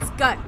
Let's go.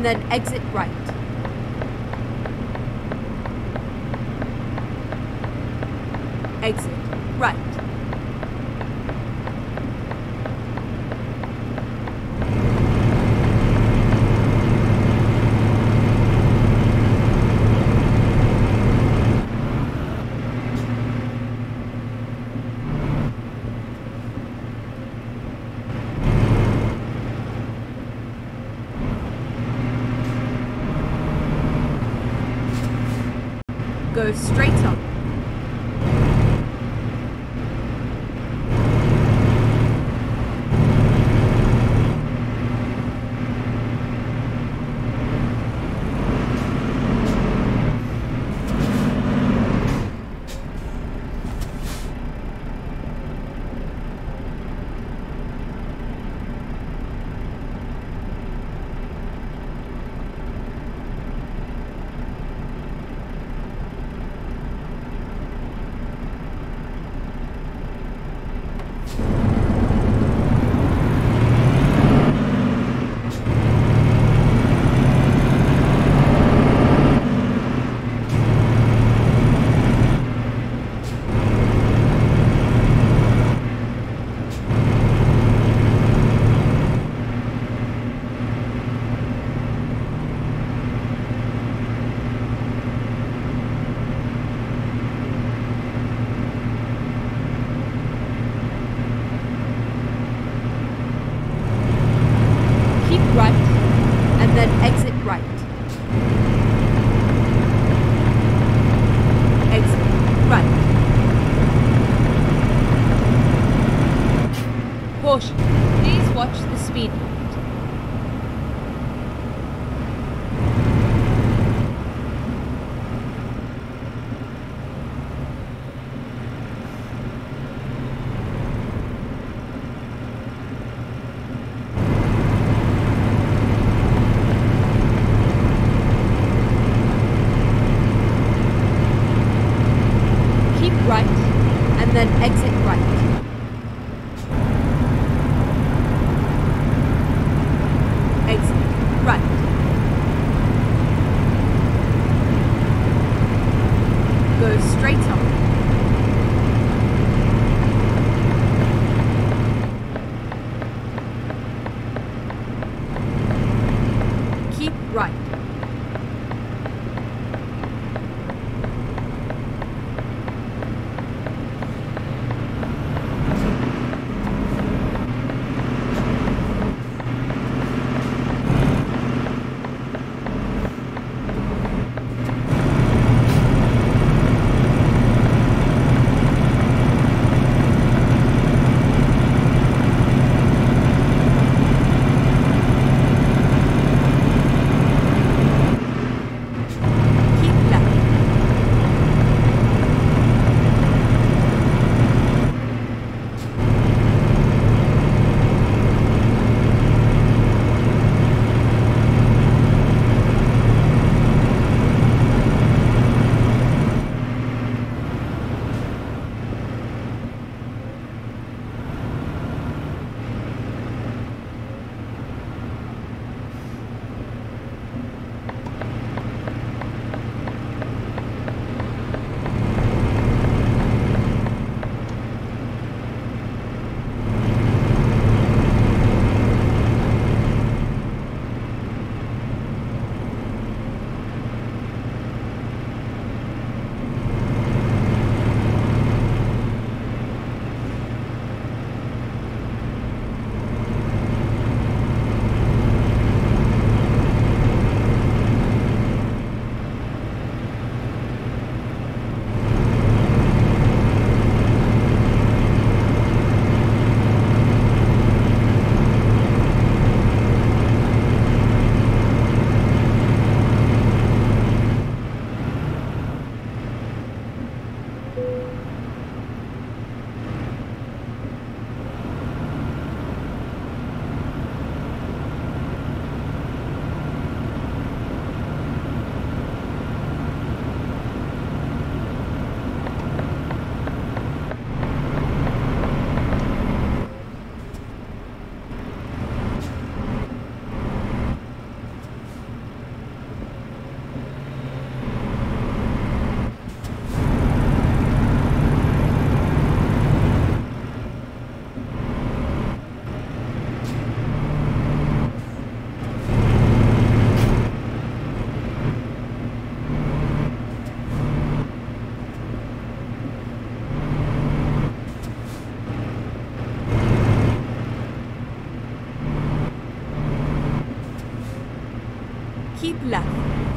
And then exit right. Exit right. Go straight Keep left.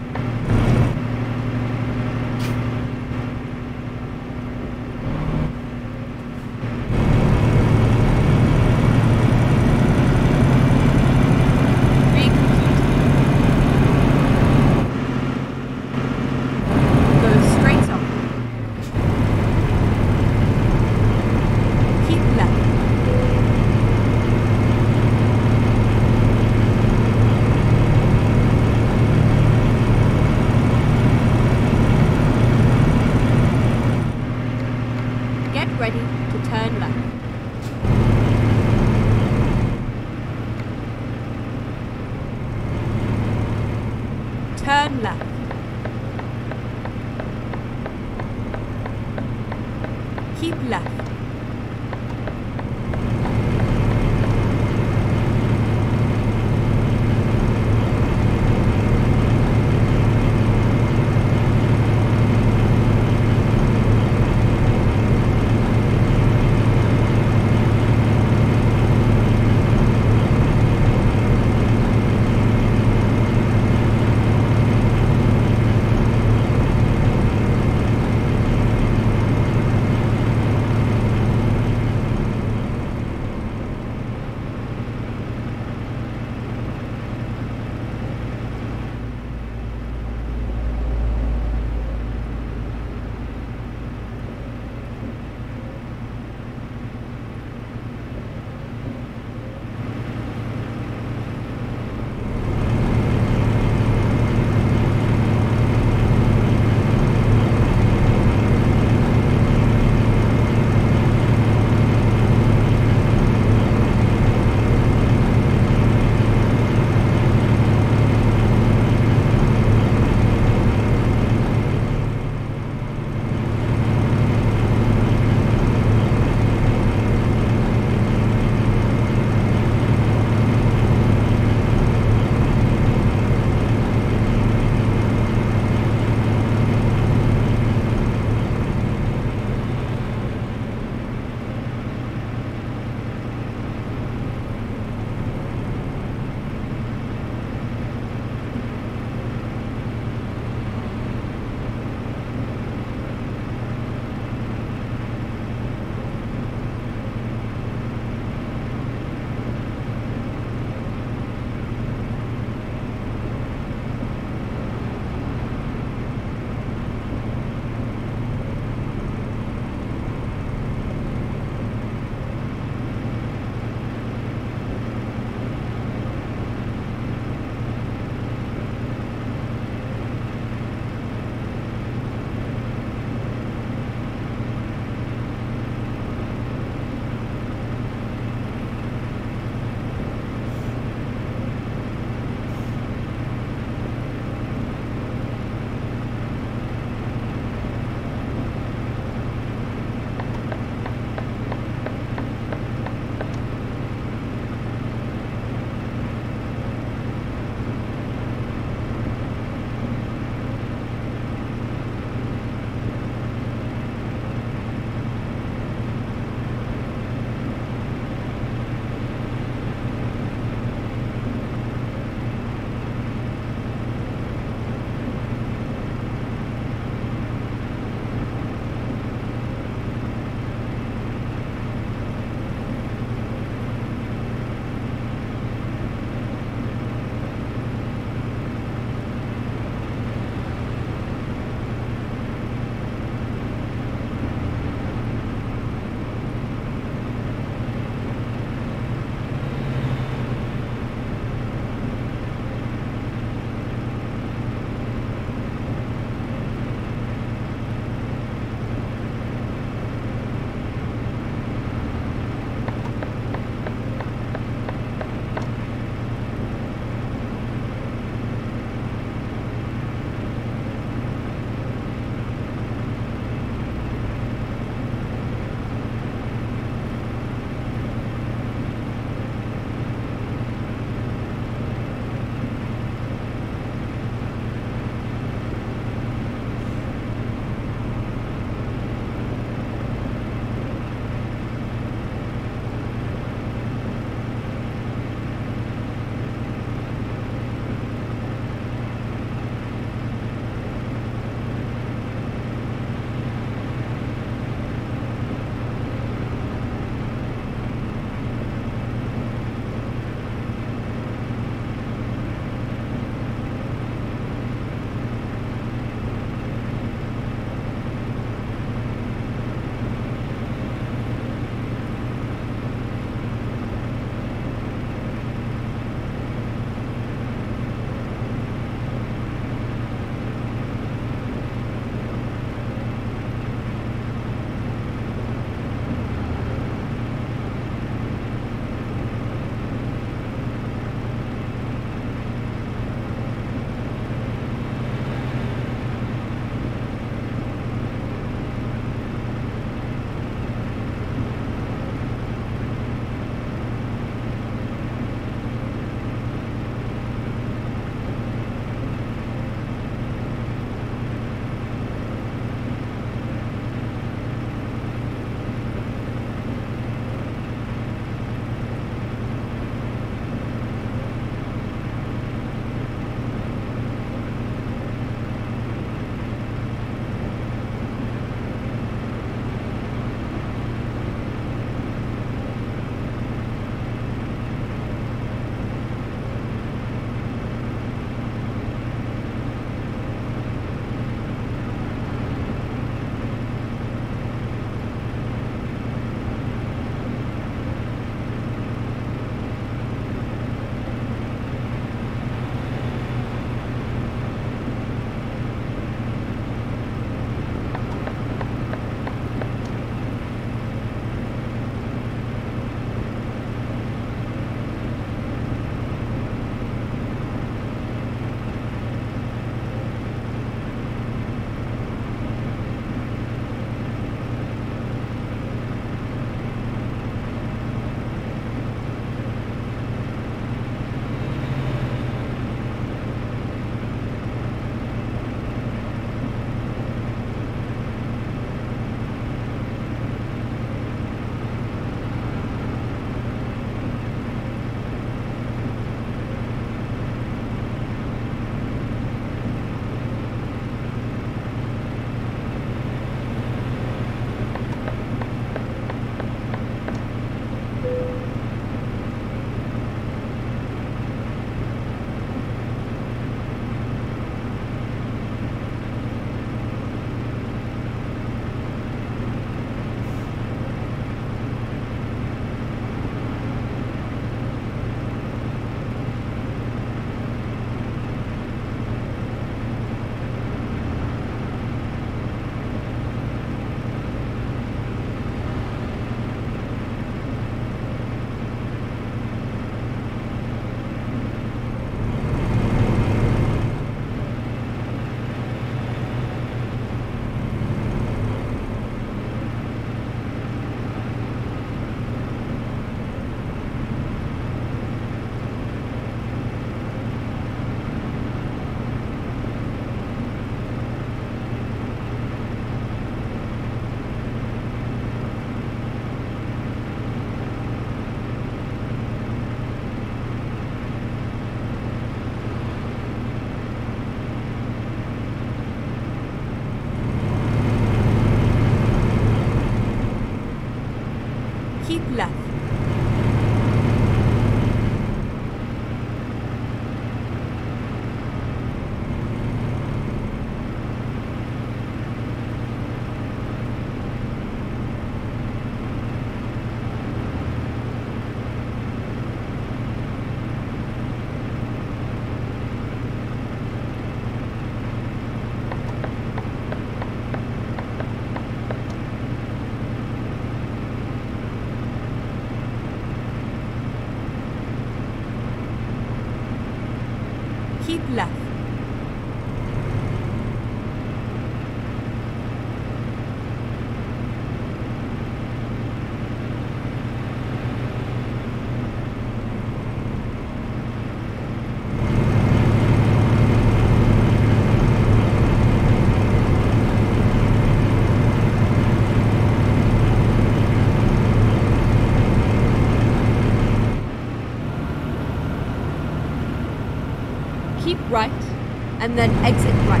And then exit right.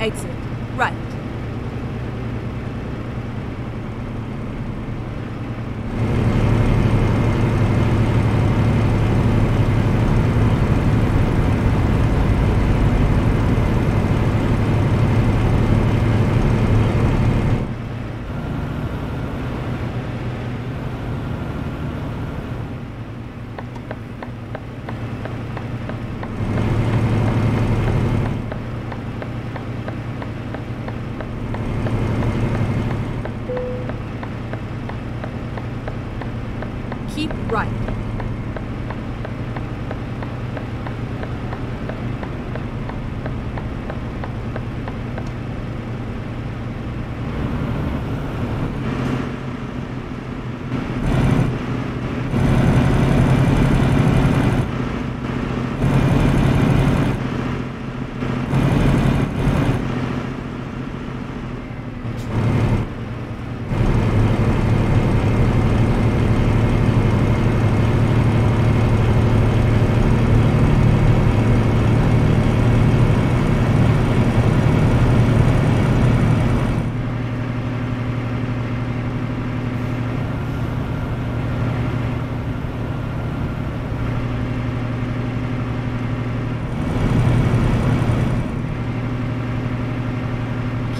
Exit right. Keep right.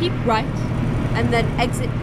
Keep right, and then exit.